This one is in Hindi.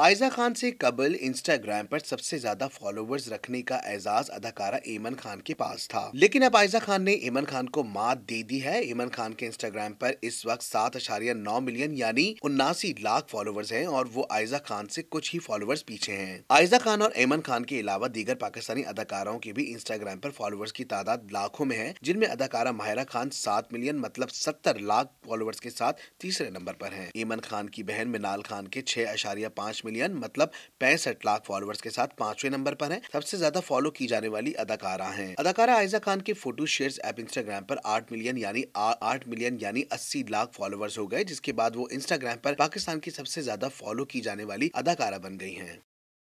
आयजा खान से कबल इंस्टाग्राम पर सबसे ज़्यादा फॉलोवर्स रखने का एजाज अदाकारा ईमन खान के पास था। लेकिन अब आयजा खान ने ईमन खान को मात दे दी है। ईमन खान के इंस्टाग्राम पर इस वक्त सात अशारिया नौ मिलियन यानी उन्नासी लाख फॉलोवर्स हैं और वो आयजा खान से कुछ ही फॉलोवर्स पीछे हैं। आयजा खान और ईमन खान के अलावा दीगर पाकिस्तानी अदाकारों के भी इंस्टाग्राम पर फॉलोवर्स की तादाद लाखों में है, जिनमें अदाकारा माहिरा खान सात मिलियन मतलब सत्तर लाख फॉलोवर्स के साथ तीसरे नंबर पर है। ईमन खान की बहन मिनाल खान के छह अशारिया पाँच मिलियन मतलब पैंसठ लाख फॉलोअर्स के साथ पाँचवें नंबर पर है। सबसे ज़्यादा फॉलो की जाने वाली अदाकारा है। अदाकारा आयजा खान के फ़ोटो शेयर ऐप इंस्टाग्राम पर आठ मिलियन यानी आठ मिलियन यानी अस्सी लाख फॉलोअर्स हो गए, जिसके बाद वो इंस्टाग्राम पर पाकिस्तान की सबसे ज़्यादा फॉलो की जाने वाली अदाकारा बन गई हैं।